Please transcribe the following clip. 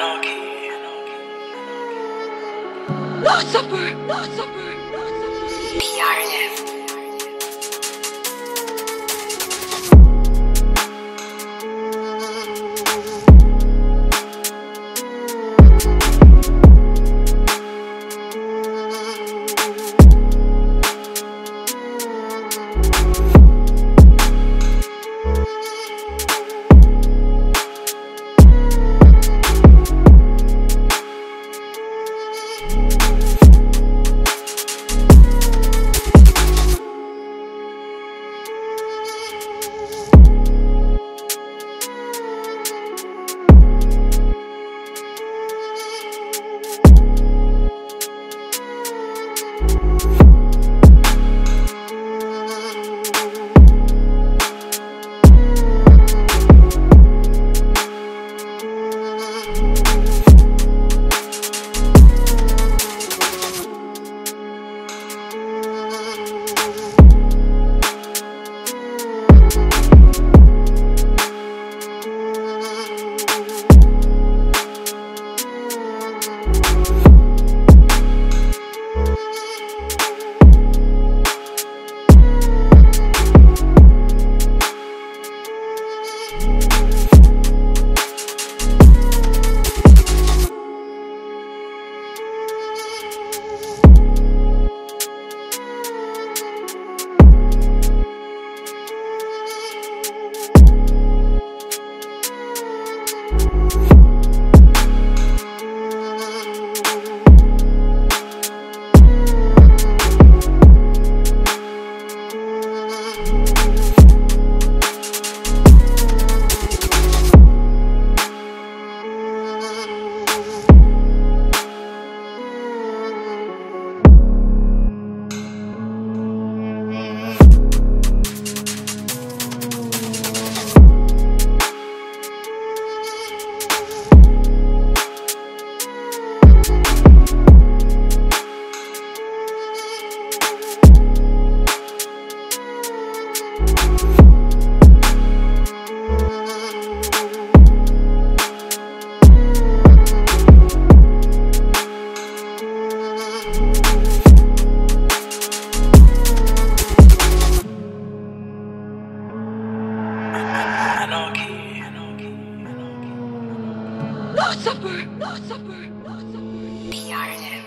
No supper! No supper! No supper! PRF. Anarchy. No supper. No supper. No supper. Be artist.